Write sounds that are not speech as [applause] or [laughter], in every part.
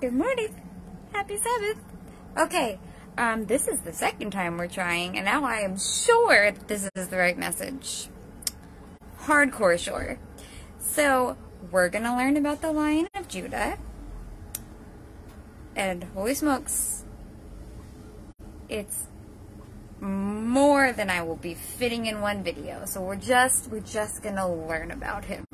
Good morning. Happy Sabbath. Okay, um, this is the second time we're trying, and now I am sure this is the right message. Hardcore sure. So, we're gonna learn about the Lion of Judah. And holy smokes, it's more than I will be fitting in one video. So we're just we're just gonna learn about him.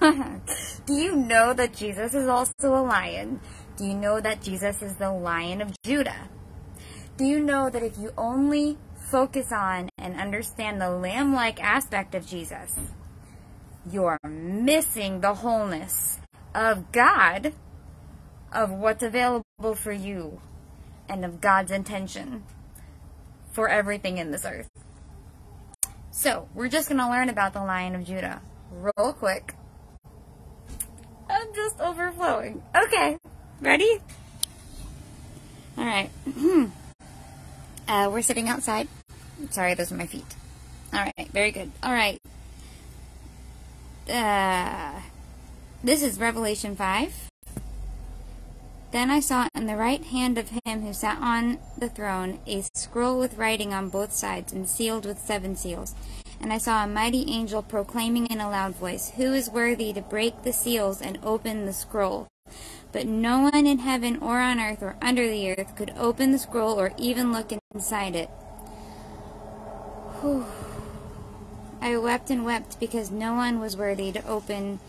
[laughs] Do you know that Jesus is also a lion? Do you know that Jesus is the lion of Judah? Do you know that if you only focus on and understand the lamb-like aspect of Jesus, you're missing the wholeness of God, of what's available for you, and of God's intention for everything in this earth. So, we're just going to learn about the Lion of Judah real quick. I'm just overflowing. Okay, ready? All right. uh, we're sitting outside. Sorry, those are my feet. All right, very good. All right. Uh, this is Revelation 5. Then I saw in the right hand of him who sat on the throne a scroll with writing on both sides and sealed with seven seals. And I saw a mighty angel proclaiming in a loud voice, Who is worthy to break the seals and open the scroll? But no one in heaven or on earth or under the earth could open the scroll or even look inside it. Whew. I wept and wept because no one was worthy to open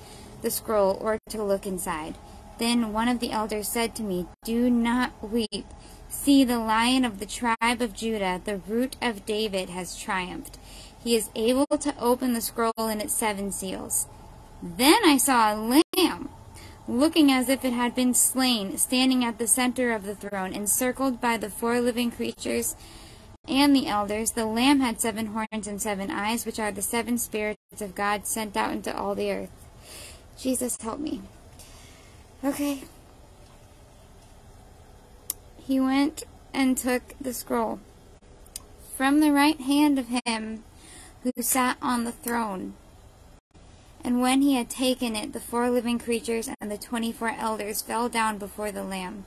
the scroll or to look inside. Then one of the elders said to me, Do not weep. See, the lion of the tribe of Judah, the root of David, has triumphed. He is able to open the scroll and its seven seals. Then I saw a lamb, looking as if it had been slain, standing at the center of the throne, encircled by the four living creatures and the elders. The lamb had seven horns and seven eyes, which are the seven spirits of God sent out into all the earth. Jesus, help me. Okay. He went and took the scroll from the right hand of him who sat on the throne. And when he had taken it, the four living creatures and the twenty-four elders fell down before the Lamb.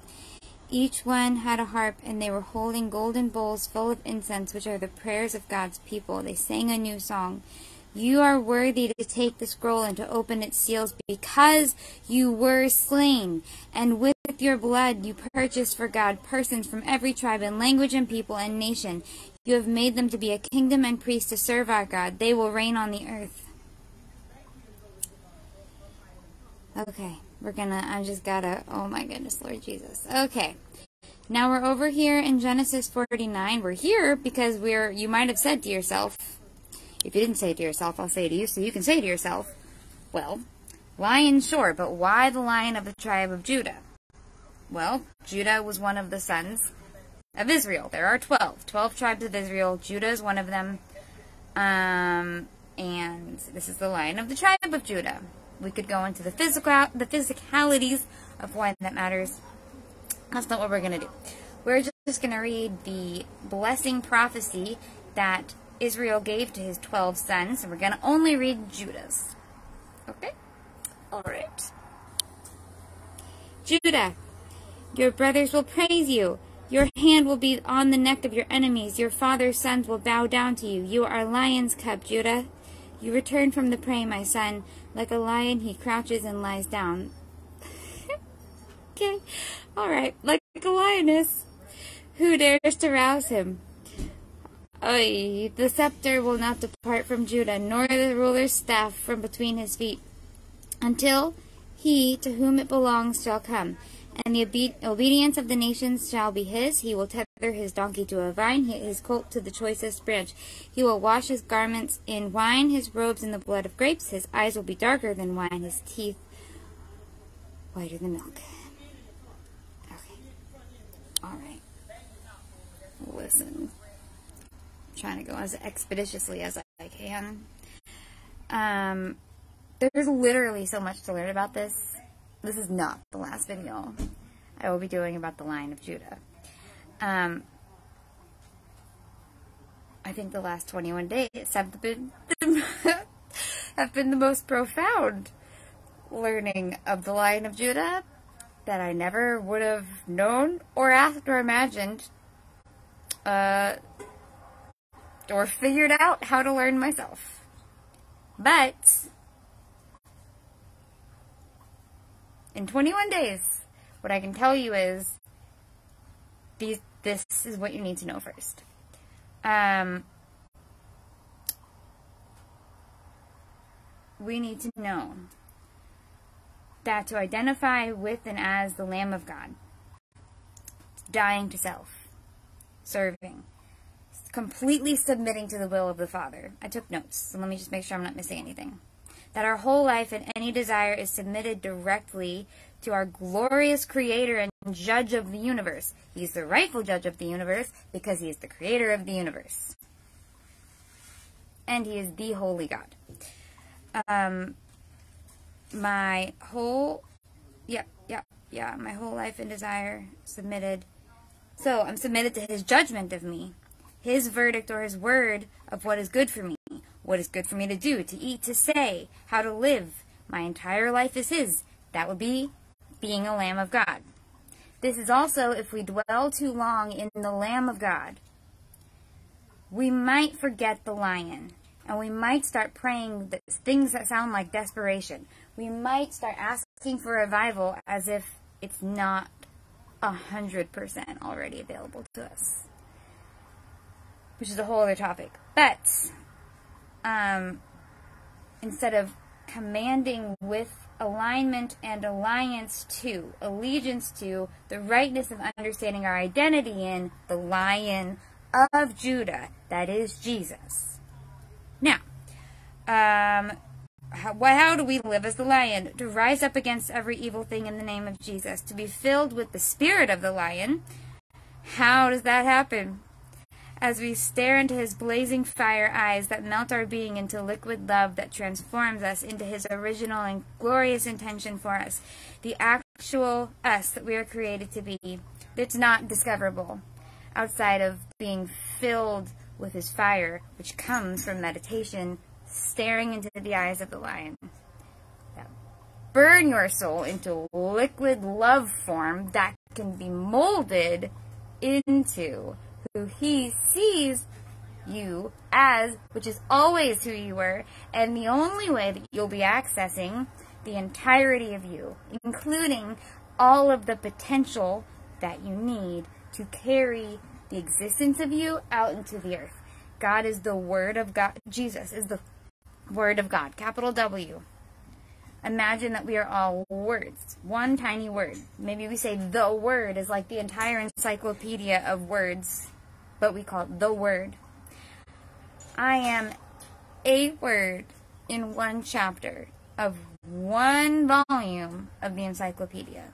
Each one had a harp, and they were holding golden bowls full of incense, which are the prayers of God's people. They sang a new song. You are worthy to take the scroll and to open its seals because you were slain, and with your blood you purchased for God persons from every tribe and language and people and nation. You have made them to be a kingdom and priests to serve our God. They will reign on the earth. Okay, we're gonna, I just gotta, oh my goodness, Lord Jesus. Okay. Now we're over here in Genesis 49. We're here because we're, you might have said to yourself, if you didn't say to yourself, I'll say to you, so you can say to yourself, well, lion, sure, but why the lion of the tribe of Judah? Well, Judah was one of the sons of Israel. There are 12. 12 tribes of Israel. Judah is one of them. Um, and this is the lion of the tribe of Judah. We could go into the physical, the physicalities of why that matters. That's not what we're going to do. We're just going to read the blessing prophecy that Israel gave to his 12 sons, and we're going to only read Judah's. Okay? Alright. Judah, your brothers will praise you. Your hand will be on the neck of your enemies. Your father's sons will bow down to you. You are lion's cub, Judah. You return from the prey, my son. Like a lion, he crouches and lies down. [laughs] okay. Alright. Like a lioness. Who dares to rouse him? Oy, the scepter will not depart from Judah, nor the ruler's staff from between his feet, until he to whom it belongs shall come. And the obe obedience of the nations shall be his. He will tether his donkey to a vine, his colt to the choicest branch. He will wash his garments in wine, his robes in the blood of grapes. His eyes will be darker than wine, his teeth whiter than milk. Okay. All right. Listen trying to go as expeditiously as I can. Um, there's literally so much to learn about this. This is not the last video I will be doing about the Lion of Judah. Um, I think the last 21 days have been, [laughs] have been the most profound learning of the Lion of Judah that I never would have known or asked or imagined uh, or figured out how to learn myself. But in 21 days, what I can tell you is these, this is what you need to know first. Um, we need to know that to identify with and as the Lamb of God, dying to self, serving, completely submitting to the will of the Father. I took notes, so let me just make sure I'm not missing anything. That our whole life and any desire is submitted directly to our glorious Creator and Judge of the universe. He's the rightful Judge of the universe because He is the Creator of the universe. And He is the Holy God. Um, my whole, yeah, yeah, yeah, my whole life and desire submitted. So I'm submitted to His judgment of me, His verdict or His word of what is good for me, what is good for me to do, to eat, to say, how to live. My entire life is His. That would be being a Lamb of God. This is also if we dwell too long in the Lamb of God. We might forget the lion, and we might start praying things that sound like desperation. We might start asking for revival as if it's not a hundred percent already available to us, which is a whole other topic. But um, instead of commanding with alignment and alliance to, allegiance to, the rightness of understanding our identity in the Lion of Judah, that is Jesus. Now, um, how, how do we live as the lion? To rise up against every evil thing in the name of Jesus, to be filled with the spirit of the lion. How does that happen? As we stare into his blazing fire eyes that melt our being into liquid love that transforms us into his original and glorious intention for us, the actual us that we are created to be, that's not discoverable outside of being filled with his fire, which comes from meditation, staring into the eyes of the lion. That burn your soul into liquid love form that can be molded into who he sees you as, which is always who you were, and the only way that you'll be accessing the entirety of you, including all of the potential that you need to carry the existence of you out into the earth. God is the Word of God. Jesus is the Word of God, capital W. Imagine that we are all words, one tiny word. Maybe we say the word is like the entire encyclopedia of words but we call it the word. I am a word in one chapter of one volume of the encyclopedia.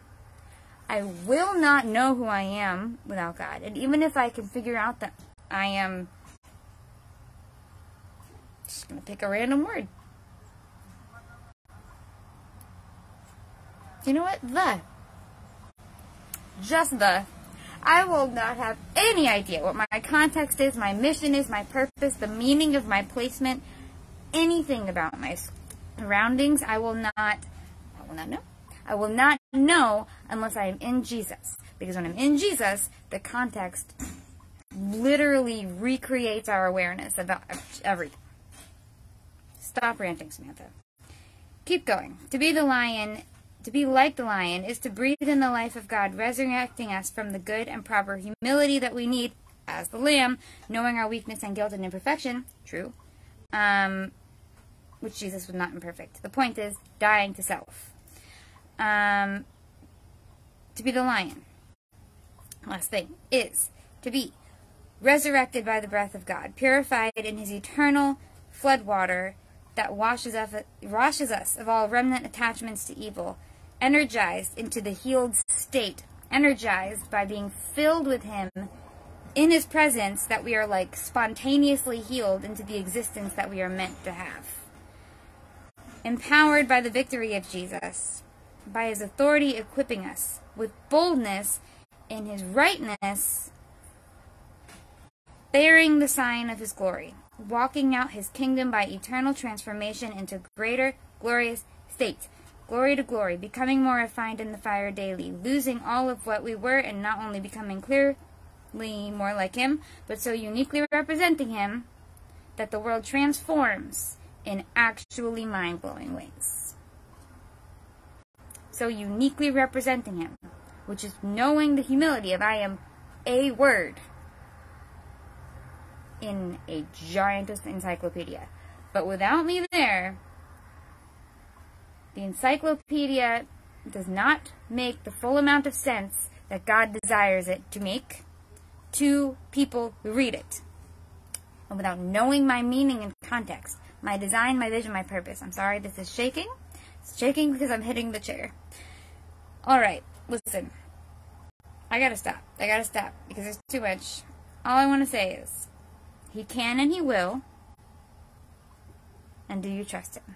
I will not know who I am without God. And even if I can figure out that I am just going to pick a random word. You know what? The. Just the. I will not have any idea what my context is, my mission is, my purpose, the meaning of my placement, anything about my surroundings. I will not, I will not know. I will not know unless I am in Jesus. Because when I'm in Jesus, the context literally recreates our awareness about everything. Stop ranting, Samantha. Keep going. To be the lion to be like the lion is to breathe in the life of God, resurrecting us from the good and proper humility that we need as the lamb, knowing our weakness and guilt and imperfection. True. Um, which Jesus was not imperfect. The point is dying to self. Um, to be the lion. Last thing is to be resurrected by the breath of God, purified in his eternal flood water that washes us, washes us of all remnant attachments to evil, energized into the healed state, energized by being filled with Him in His presence, that we are like spontaneously healed into the existence that we are meant to have. Empowered by the victory of Jesus, by His authority equipping us with boldness in His rightness, bearing the sign of His glory, walking out His kingdom by eternal transformation into greater glorious states glory to glory, becoming more refined in the fire daily, losing all of what we were and not only becoming clearly more like Him, but so uniquely representing Him that the world transforms in actually mind blowing ways. So uniquely representing Him, which is knowing the humility of I am a word in a giantest encyclopedia. But without me there, the encyclopedia does not make the full amount of sense that God desires it to make to people who read it. And without knowing my meaning and context, my design, my vision, my purpose. I'm sorry, this is shaking. It's shaking because I'm hitting the chair. Alright, listen. I gotta stop. I gotta stop because there's too much. All I want to say is, He can and He will. And do you trust Him?